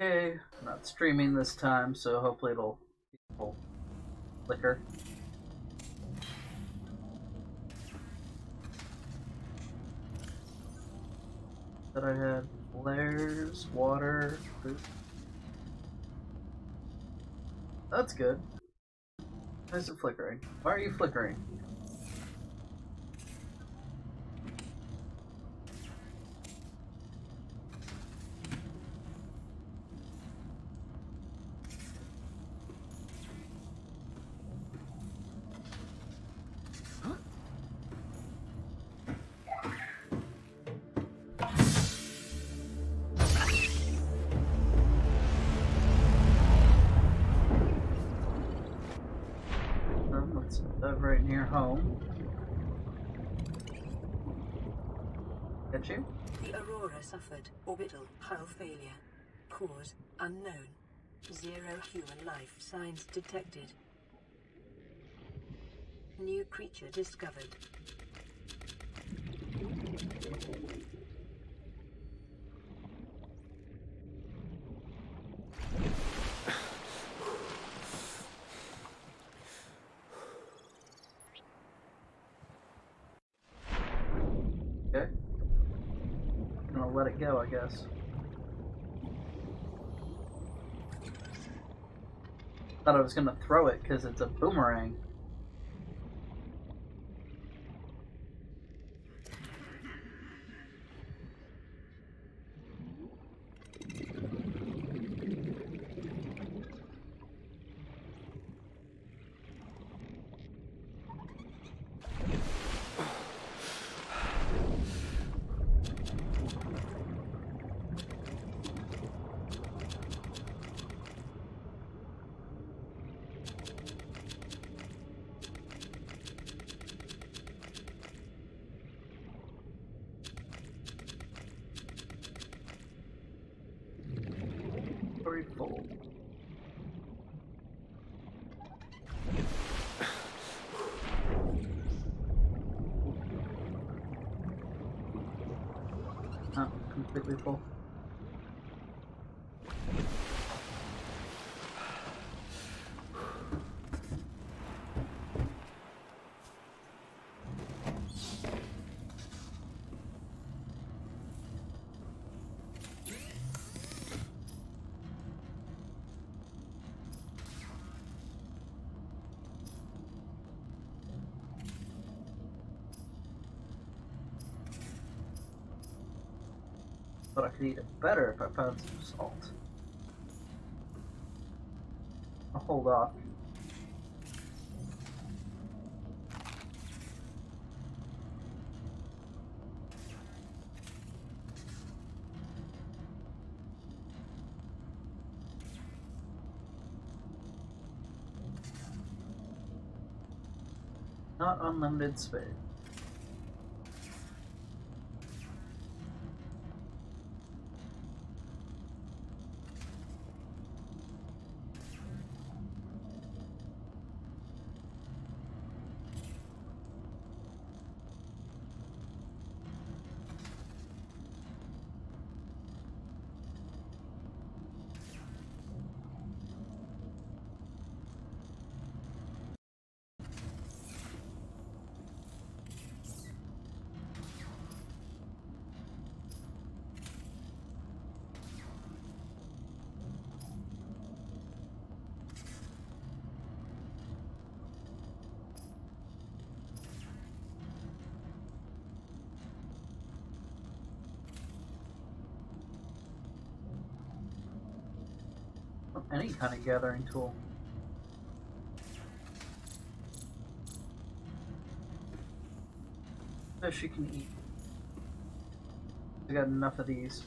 Okay, not streaming this time, so hopefully it'll, it'll flicker. That I had flares, water, food. That's good. Why is it flickering? Why are you flickering? Uh, right near home. Get you? The Aurora suffered orbital hull failure. Cause unknown. Zero human life signs detected. New creature discovered. Go, I guess. Thought I was gonna throw it because it's a boomerang. Completely But I could eat it better if I found some salt. I'll hold off. Not unlimited space. Any kind of gathering tool. Fish you can eat. I got enough of these.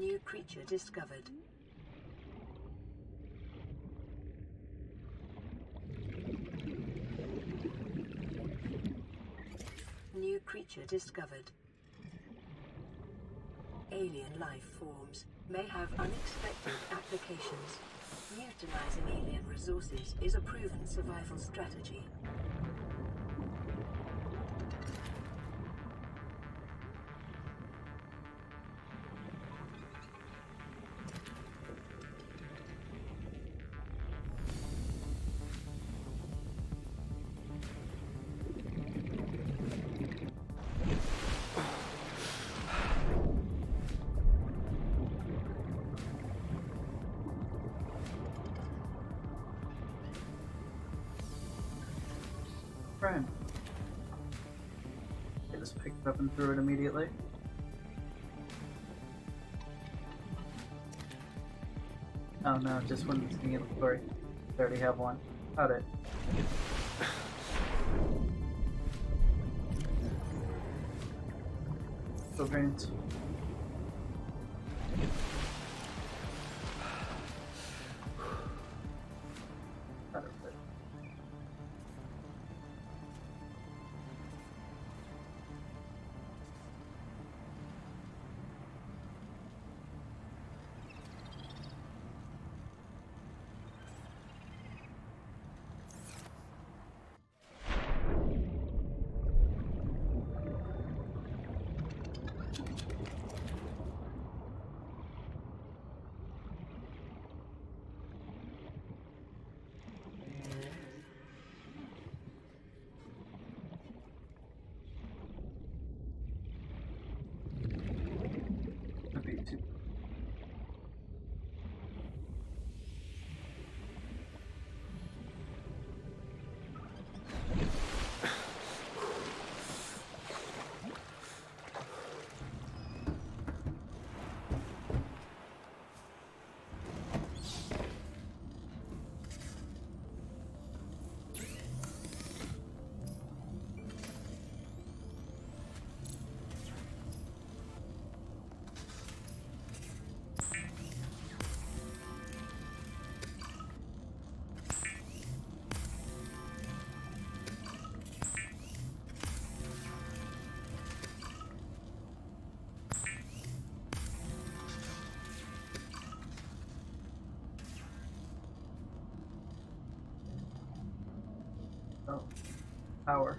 New creature discovered. New creature discovered. Alien life forms may have unexpected applications. Utilizing alien resources is a proven survival strategy. Right. I just picked it up and threw it immediately. Oh no, just when it's being inventory. I already have one. Got it. Still drains. Oh, power.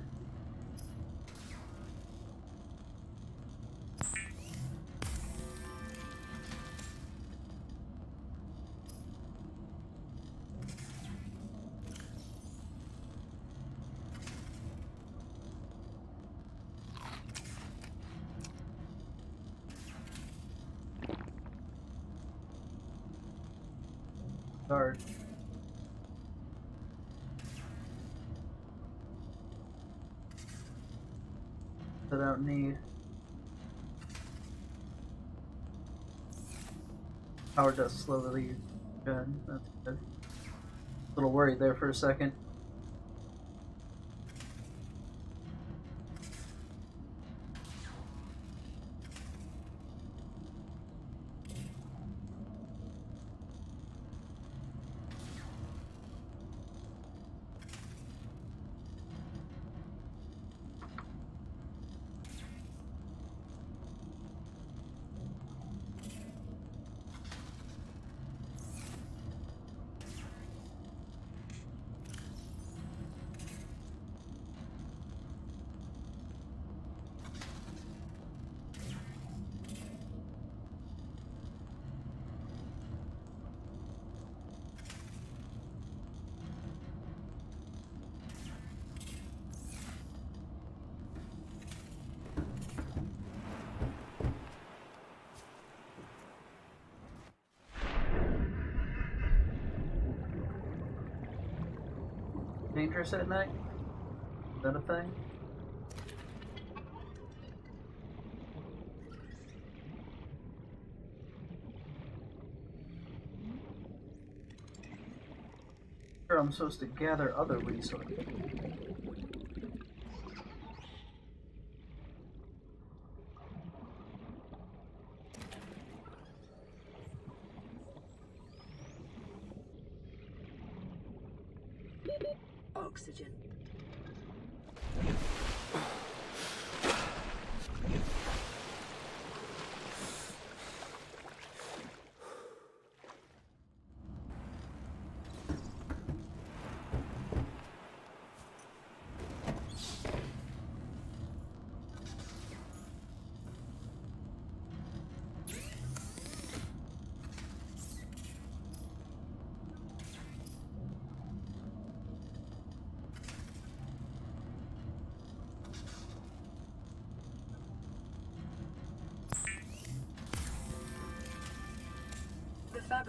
Guard. I don't need. Power does slowly good. That's good. A little worried there for a second. Dangerous at night? Is that a thing? I'm supposed to gather other resources.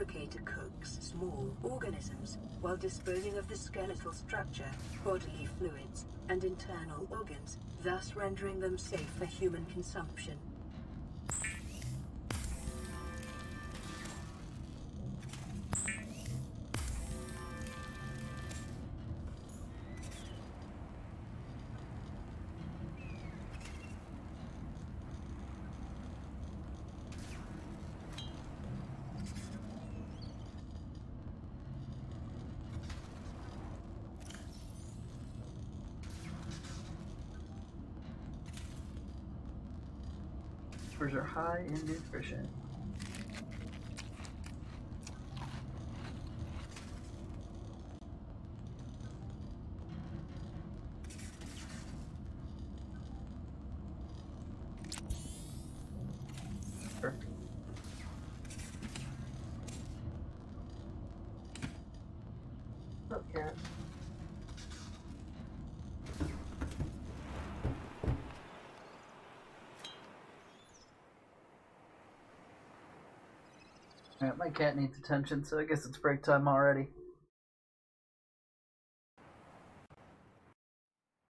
Fabricator cooks small organisms while disposing of the skeletal structure, bodily fluids, and internal organs, thus rendering them safe for human consumption. Are high in nutrition. Alright, my cat needs attention, so I guess it's break time already.